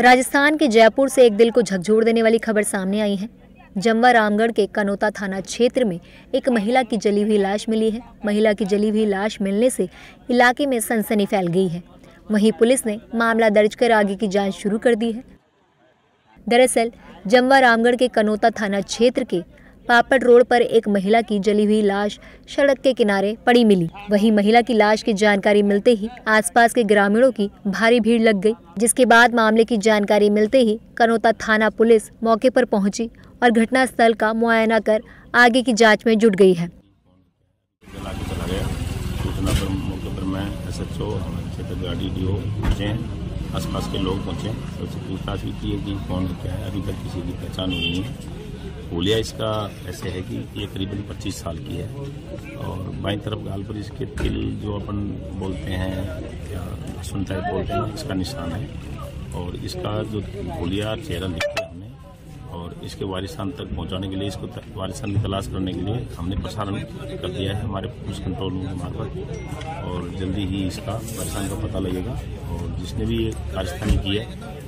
राजस्थान के जयपुर से एक दिल को झकझोर देने वाली खबर सामने आई है। जमवा रामगढ़ के कनोता थाना क्षेत्र में एक महिला की जली हुई लाश मिली है। महिला की जली हुई लाश मिलने से इलाके में सनसनी फैल गई है। वहीं पुलिस ने मामला दर्ज कर आगे की जाँच शुरू कर दी है। दरअसल, जमवा रामगढ़ के कनोता थाना क्षेत्र के पापड़ रोड पर एक महिला की जली हुई लाश सड़क के किनारे पड़ी मिली। वहीं महिला की लाश की जानकारी मिलते ही आसपास के ग्रामीणों की भारी भीड़ लग गई, जिसके बाद मामले की जानकारी मिलते ही कनौता थाना पुलिस मौके पर पहुँची और घटना स्थल का मुआयना कर आगे की जाँच में जुट गई है। आसपास के लोग पहुँचे सबसे पूछताछ भी की है कि कौन क्या है? अभी तक किसी की पहचान हुई है। होलिया इसका ऐसे है कि ये करीबन 25 साल की है। और बाई तरफ़ गाल पर इसके तिल जो अपन बोलते हैं, या सुन टाइप बोलते हैं, इसका निशान है। और इसका जो होलिया चेहरा लिखते हमने और इसके वारिसान तक पहुँचाने के लिए, इसको वारिसान की तलाश करने के लिए हमने प्रसारण कर दिया है हमारे पुलिस कंट्रोल रूम के मार्फत और जल्दी ही इसका वारिसान का पता लगेगा। और जिसने भी ये कार्यस्थानी की है,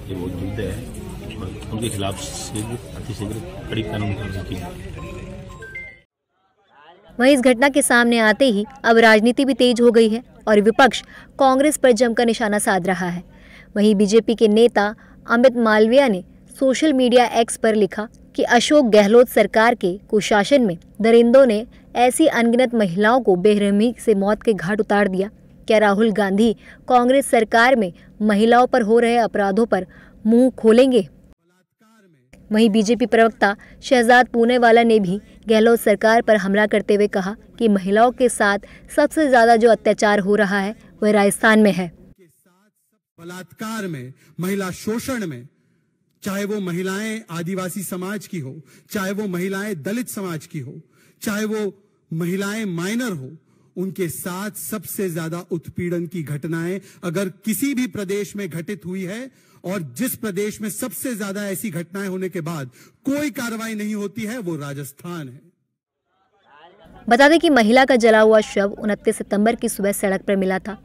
ये बहुत युद्ध है। उनके खिलाफ अतिशीघ्र कड़ी कानून कार्रवाई की वहीं इस घटना के सामने आते ही अब राजनीति भी तेज हो गई है और विपक्ष कांग्रेस पर जमकर निशाना साध रहा है। वहीं बीजेपी के नेता अमित मालविया ने सोशल मीडिया एक्स पर लिखा कि अशोक गहलोत सरकार के कुशासन में दरिंदों ने ऐसी अनगिनत महिलाओं को बेरहमी से मौत के घाट उतार दिया। क्या राहुल गांधी कांग्रेस सरकार में महिलाओं पर हो रहे अपराधों पर मुँह खोलेंगे? वहीं बीजेपी प्रवक्ता शहजाद पूनेवाला ने भी गहलोत सरकार पर हमला करते हुए कहा कि महिलाओं के साथ सबसे ज़्यादा जो अत्याचार हो रहा है, वह राजस्थान में है। बलात्कार में, महिला शोषण में, चाहे वो महिलाएँ आदिवासी समाज की हो, चाहे वो महिलाएँ दलित समाज की हो, चाहे वो महिलाएँ माइनर हो, उनके साथ सबसे ज़्यादा उत्पीड़न की घटनाएँ अगर किसी भी प्रदेश में घटित हुई है और जिस प्रदेश में सबसे ज़्यादा ऐसी घटनाएँ होने के बाद कोई कार्रवाई नहीं होती है, वो राजस्थान है। बता दें कि महिला का जला हुआ शव उनतीस सितंबर की सुबह सड़क पर मिला था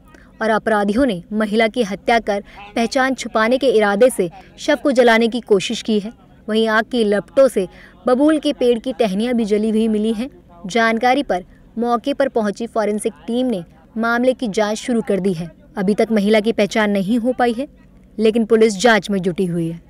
और अपराधियों ने महिला की हत्या कर पहचान छुपाने के इरादे से शव को जलाने की कोशिश की है। वहीं आग की लपटों से बबूल के पेड़ की टहनियाँ भी जली हुई मिली हैं। जानकारी पर मौके पर पहुँची फॉरेंसिक टीम ने मामले की जाँच शुरू कर दी है। अभी तक महिला की पहचान नहीं हो पाई है। लेकिन पुलिस जाँच में जुटी हुई है।